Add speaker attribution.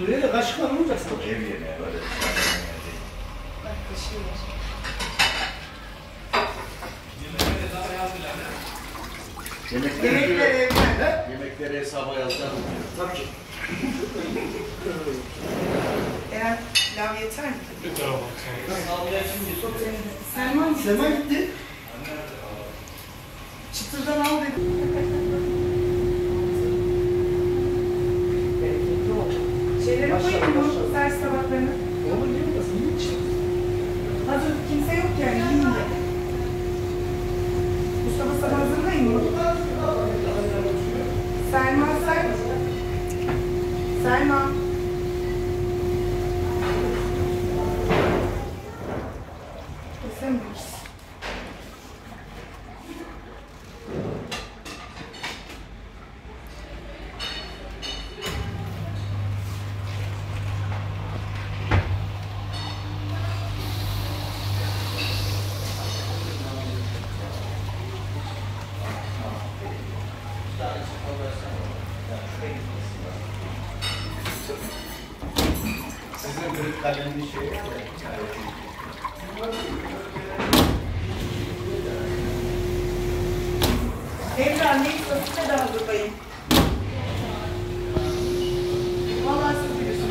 Speaker 1: Buraya da kaşıkla mı olacaksın?
Speaker 2: Ev yemeği böyle.
Speaker 3: Bak kaşığı var.
Speaker 2: Yemekleri,
Speaker 1: Yemekler evde.
Speaker 2: yemekleri hesaba yazacağım.
Speaker 1: Tabii ki.
Speaker 3: Eğer pilav yeter mi?
Speaker 4: Yeter ama.
Speaker 3: Selman
Speaker 1: Sema gitti.
Speaker 3: çıtırdan al dedim. Şeyleri koyayım mı? Servis tabaklarını.
Speaker 1: Oğlum niye buradasın? Niye işte?
Speaker 3: Hazır kimse yok yani. Yiyeyim de. Mustafa sana hazırlayayım mı? Selma sen. Selma. Desem Size
Speaker 2: bir kalem bir şey var
Speaker 3: Evren neyse size de hazırlayın.